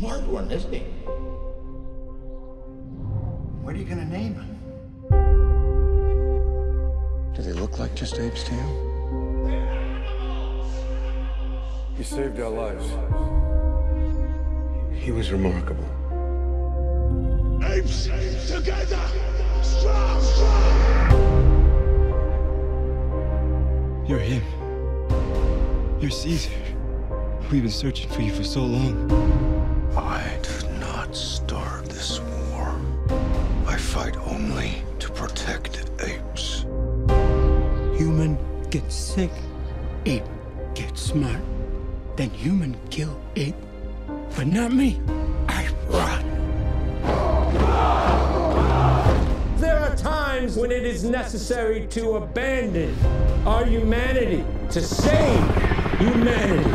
smart one, isn't he? What are you gonna name him? Do they look like just apes to you? He saved our lives. He was remarkable. Apes together! Strong, strong! You're him. You're Caesar. We've been searching for you for so long. I do not start this war. I fight only to protect apes. Human gets sick, ape gets smart. Then human kill ape. But not me. I run. There are times when it is necessary to abandon our humanity, to save humanity.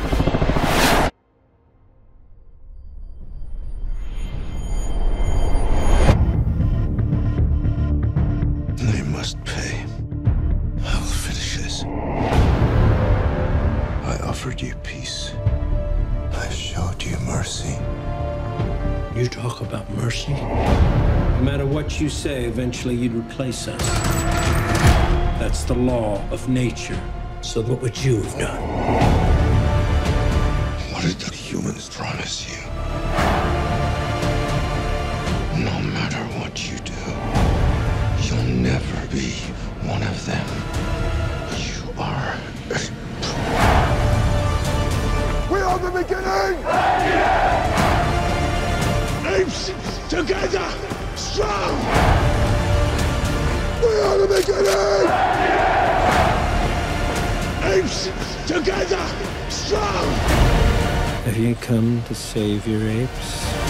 Offered you peace. I showed you mercy. You talk about mercy? No matter what you say, eventually you'd replace us. That's the law of nature. So what would you have done? What did the humans promise you? No matter what you do, you'll never be one of them. You are. Beginning! Apes together! Strong! We are the beginning! Apes together! Strong! Have you come to save your apes?